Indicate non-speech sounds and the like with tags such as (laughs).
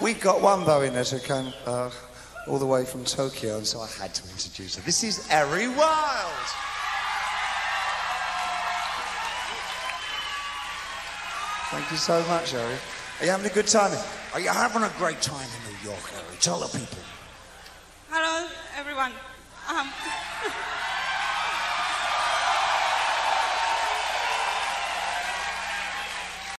We've got one though in as who came uh, all the way from Tokyo, and so I had to introduce her. This is Eri Wilde. Thank you so much, Eri. Are you having a good time? Are you having a great time in New York, Eri? Tell the people. Hello, everyone. Um, (laughs)